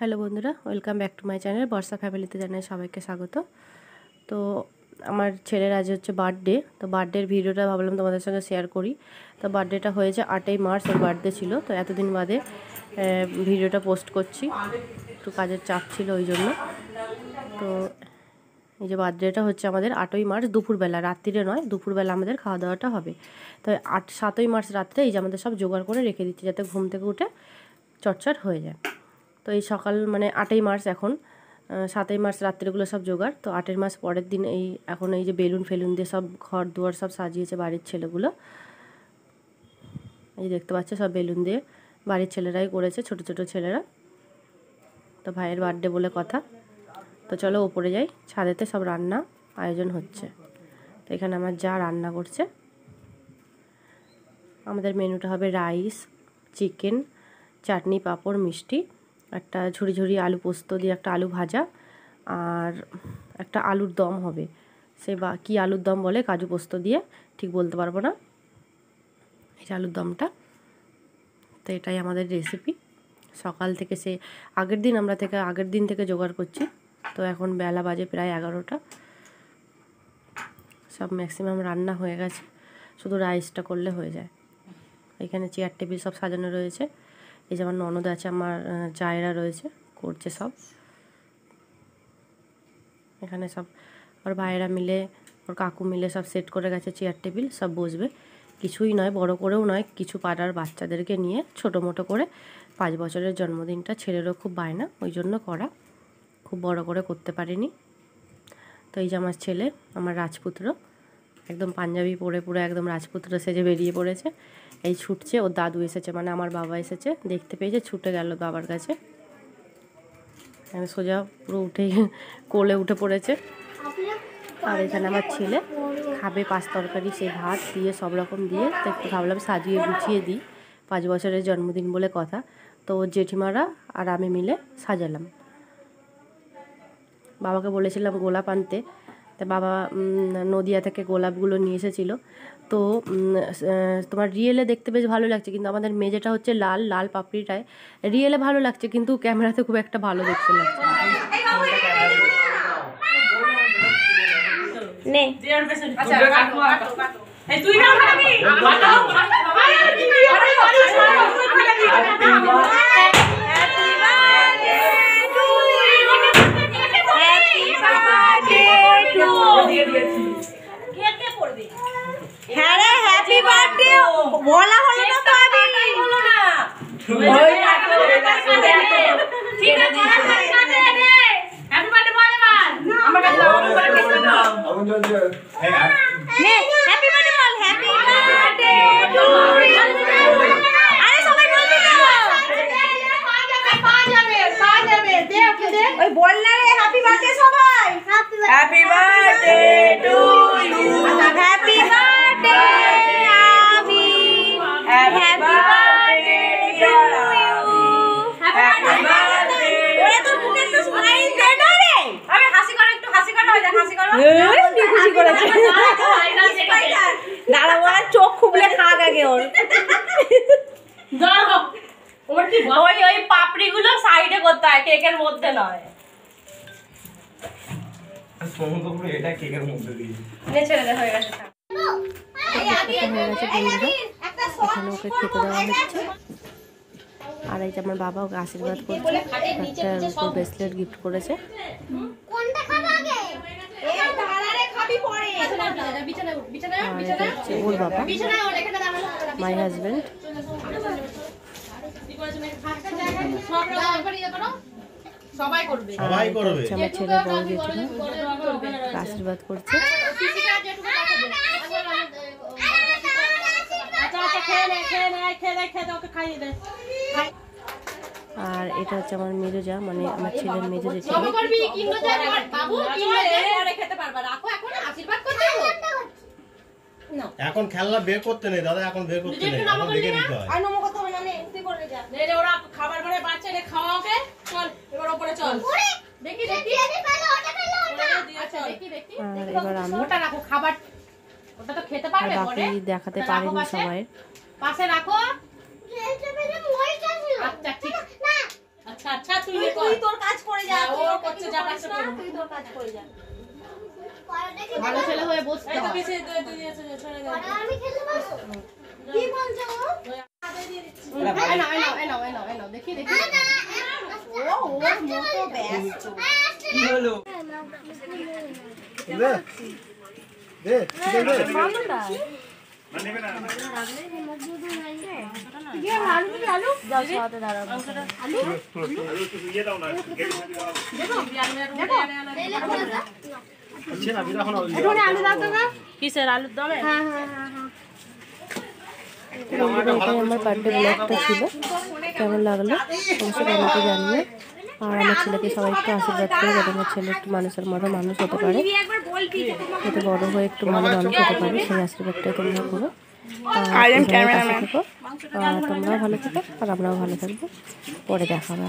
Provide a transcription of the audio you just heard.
Hello বন্ধুরা, welcome back to my channel. Barsha ফ্যামিলিতে জানাই সবাইকে স্বাগত। তো আমার ছেলের আজ হচ্ছে বার্থডে, তো বার্থডের ভিডিওটা ভাবলাম তোমাদের সঙ্গে শেয়ার করি। তো বার্থডেটা হয়েছে আটই মার্চ, ওর বার্থডে ছিল, তো এতদিন বাদে ভিডিওটা পোস্ট করছি। একটু কাজের চাপ ছিল ওই জন্য। তো এই যে বার্থডেটা হচ্ছে আমাদের আটই মার্চ দুপুরবেলা, রাত্রিরে নয়, দুপুরবেলা আমাদের খাওয়া দাওয়াটা হবে। তো আট, সাতই মার্চ রাত্রে এই যে আমাদের সব জোগাড় করে রেখে দিচ্ছি, যাতে ঘুম থেকে উঠে চটচট হয়ে যায়। তো এই সকাল মানে আটই মার্চ এখন সাতই মার্চ রাত্রেগুলো সব জোগাড়। তো আটই মাস পরের দিন এই এখন এই যে বেলুন ফেলুন দিয়ে সব ঘর দুয়ার সব সাজিয়েছে বাড়ির ছেলেগুলো। এই দেখতে পাচ্ছে সব বেলুন দিয়ে বাড়ির ছেলেরাই করেছে, ছোট ছোট ছেলেরা। তো ভাইয়ের বার্থডে বলে কথা। তো চলো ওপরে যাই, ছাদেতে সব রান্না আয়োজন হচ্ছে। তো এখানে আমার যা রান্না করছে। আমাদের মেনুটা হবে রাইস, চিকেন, চাটনি, পাঁপড়, মিষ্টি। একটা ঝুড়ি ঝুড়ি আলু পোস্ত দিয়ে একটা আলু ভাজা আর একটা আলুর দম হবে। সে বা, কী আলুর দম বলে? কাজু পোস্ত দিয়ে, ঠিক বলতে পারব না। এই যে আলুর দমটা, তো এটাই আমাদের রেসিপি সকাল থেকে সে, আগের দিন আমরা থেকে, আগের দিন থেকে জোগাড় করছি। তো এখন বেলা বাজে প্রায় এগারোটা। সব ম্যাক্সিমাম রান্না হয়ে গেছে। শুধু রাইসটা করলে হয়ে যায়। এখানে চেয়ার টেবিল সব সাজানো রয়েছে। এই যে আমার ননদ আছে, আমার জায়েরা রয়েছে, করছে সব। এখানে সব ওর ভাইয়েরা মিলে, ওর কাকু মিলে সব সেট করে গেছে চেয়ার টেবিল সব বসবে। কিছুই নয়, বড় করেও নয়, কিছু পাড়ার বাচ্চাদেরকে নিয়ে ছোটো মোটো করে পাঁচ বছরের জন্মদিনটা ছেলেরও খুব বায়না, ওই জন্য করা। খুব বড় করে করতে পারিনি। তো এই যে আমার ছেলে, আমার রাজপুত্র, একদম পাঞ্জাবি পরে পুরো একদম রাজপুত্র সেজে বেরিয়ে পড়েছে। এই ছুটছে, ওর দাদু এসেছে মানে আমার বাবা এসেছে, দেখতে পেয়েছে, ছুটে গেল বাবার কাছে। সোজা পুরো উঠে, কোলে উঠে পড়েছে। আর এখানে আমার ছেলে খাবে পাঁচ তরকারি, সে ভাত দিয়ে সব রকম দিয়ে, তো একটু ভাবলাম সাজিয়ে গুছিয়ে দিই, পাঁচ বছরের জন্মদিন বলে কথা। তো জেঠিমারা আর আমি মিলে সাজালাম। বাবাকে বলেছিলাম গোলাপ আনতে তা বাবা নদিয়া থেকে গোলাপগুলো নিয়ে এসেছিল তো তোমার রিয়েলে দেখতে বেশ ভালো লাগছে কিন্তু আমাদের মেজেটা হচ্ছে লাল লাল পাপড়িটায় রিয়েলে ভালো লাগছে কিন্তু ক্যামেরাতে খুব একটা ভালো দেখতে লাগছে না। বলা হলো না তো আমি ওই নে খুশি করেছে দাঁড়া ওরা চোখ খুবলে খাক আগে ওর দাঁড়াও ওর কি ওই ওই পাপড়িগুলো সাইডে করতে হয় কেকের মধ্যে নয় এটা কেকের মধ্যে দিয়ে নে ছেড়ে দে হয়ে গেছে থাক। এটা হয়ে গেছে বন্ধুরা এখানে ওকে খেতে দেওয়া হচ্ছে আর এই যে আমার বাবা ওকে আশীর্বাদ করছে একটা ব্রেসলেট গিফট করেছে আর হচ্ছে ওর বাবা। মাই হাজবেন্ড সবাই করবে। সবাই হচ্ছে আমার ছেলে বড় আশীর্বাদ করছে। আচ্ছা আচ্ছা খেয়ে খেয়ে খেয়ে খেয়ে ওকে খাইয়ে দে। আর এটা হচ্ছে আমার মেজো যা মানে আমার ছেলের মেজো যা বাবু কিন্ডো দে পরে খেতে পারবা রাখো এখন আশীর্বাদ করতে এখন খেলনা বের করতে নেই দাদা এখন বের করতে নেই। এখন দেখে নিতে হয়। আর নমো কত না নে তুই করে যা। নে রে ওরা খাবার ঘরে বাচ্চা রে খাওয়া ওকে চল এবার ওপরে চল। দেখি দেখি। আচ্ছা দেখি দেখি। আর এবার আমি ওটা রাখো খাবার। ওটা তো খেতে পারবে পরে। দেখাতে ওটা রাখো পারিনি। সবাই। পাশে রাখো। আচ্ছা ঠিক আচ্ছা আচ্ছা তুই তুই তোর কাজ করে যা হ্যাঁ, ও করছে, যা পারছে তুই তোর কাজ করে যা। ভালো ছেলে হয়ে বসতে এই তো পিছে দে তুই এসে সরে গেল কি বলছো? ও? নাও এই নাও এই নাও এই নাও এই নাও দেখি দেখি। ও ওর মতো ব্যস্ত। দে দে দে। যাও কিসের আলুর দমে এটাই আমার বার্থডে ব্লগটা ছিল। কেমন লাগল? অবশ্যই কমেন্টে জানিয়ে আর আমার ছেলেকে সবাই একটু আশীর্বাদ করে যাতে আমার ছেলে একটু মানুষের মতো মানুষ হতে পারে যাতে বড় হয়ে একটু ভালো মানুষ হতে পারে সেই আশীর্বাদটাই তোমরা করো। আর তোমরাও ভালো থাকো আর আমরাও ভালো থাকব। পরে দেখা হবে।